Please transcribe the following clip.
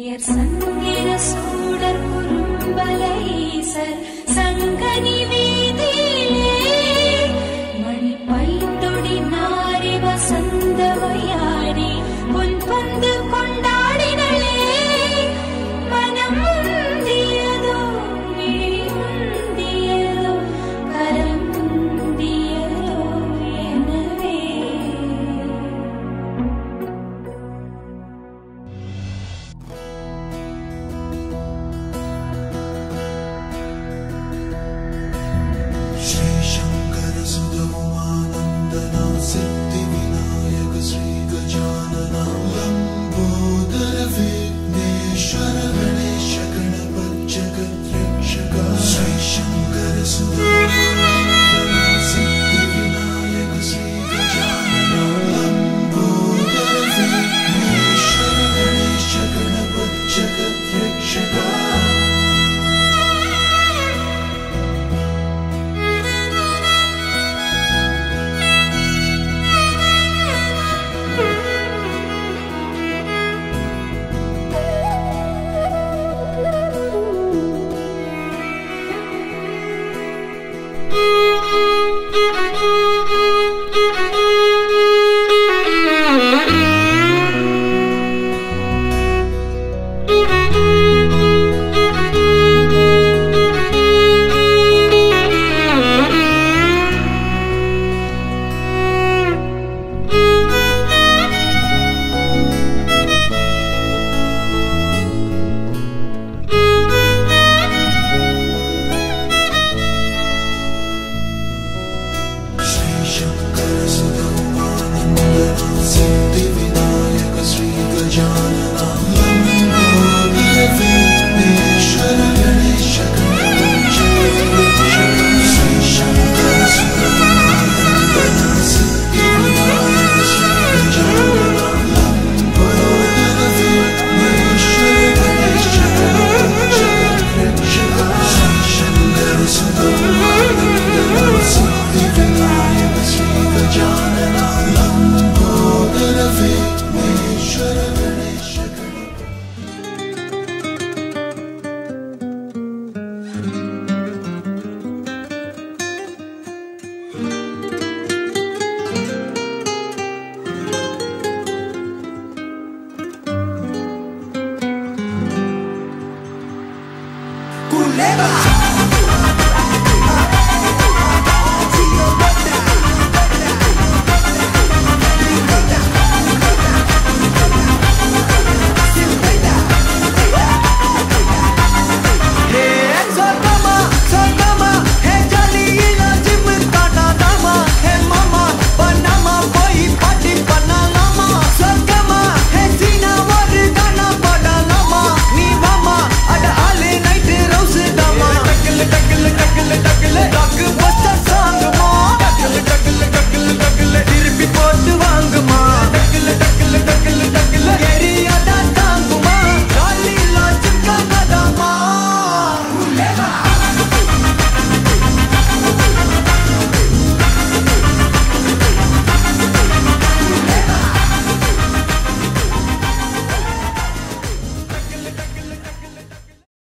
உயர் சங்கிர சூடர் குறும்பலை சர் சங்கனிவே